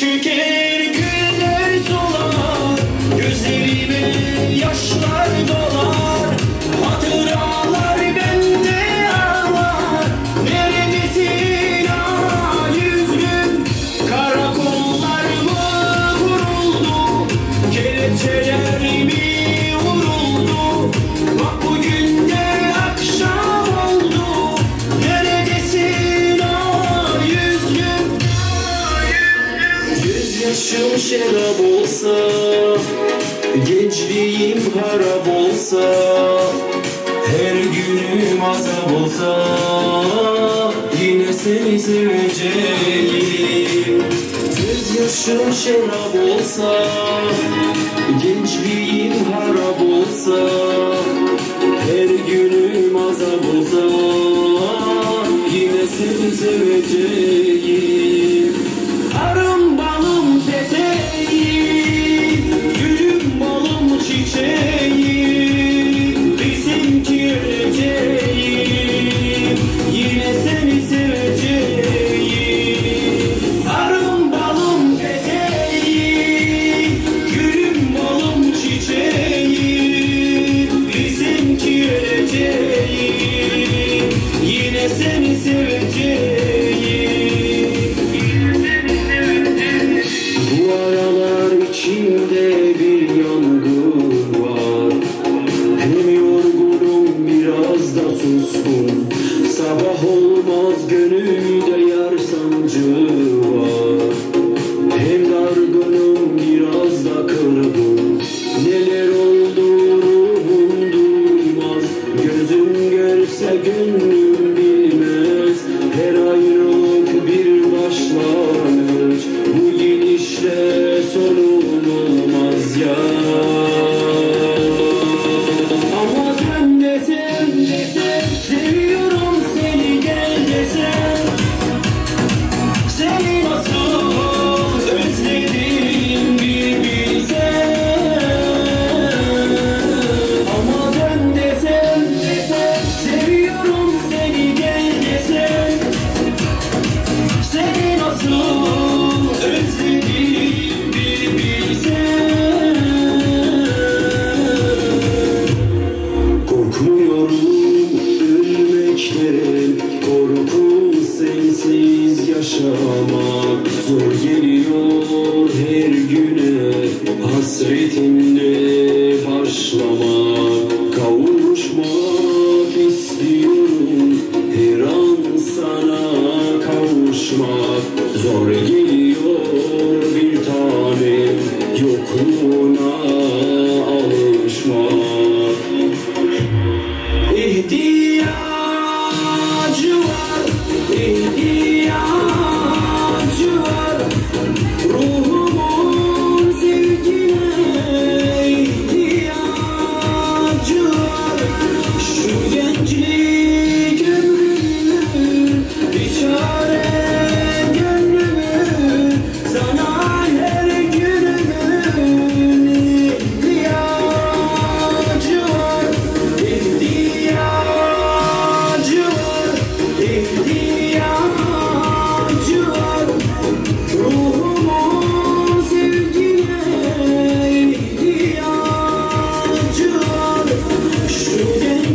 çöker güller solar Gözlerime yaşlar dolar. Hatıralar bende ağlar Neredesin ah yüzlüm Karakollar mı vuruldu Kelepçeler mi yaşım şarap olsa Gençliğim harap olsa Her günüm azap olsa Yine seni seveceğim. Göz yaşım şarap olsa Gençliğim harap olsa Her günüm azap olsa Yine seni seveceğim seveceğim Seni yaşamak Zor geliyor. Her güne Hasretimde başlamak Kavuşmak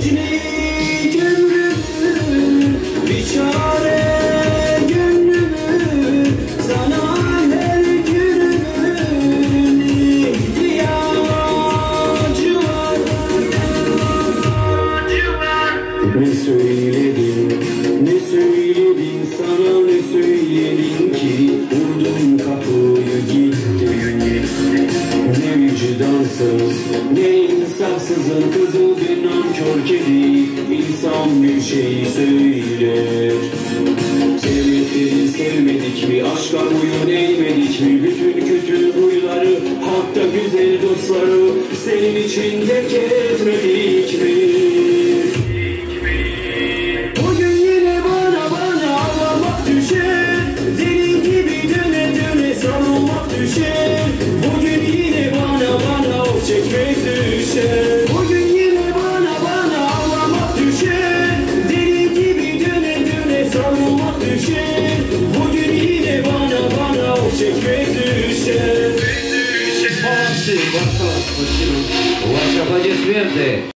gençlik ömrümün bir çare Sana her günümün ihtiyacı var. Ne söyledin, ne söyledin sana ne söyledin ki? Vurdum kapıyı gittin Ne vicdansız, ne insafsızın kızı bir nankör kedi. İnsan bir şey söyler. Sevdik sevmedik mi, aşka boyun eğmedik mi? Bütün kötü huyları, hatta güzel dostları. Senin için dek Ваши аплодисменты.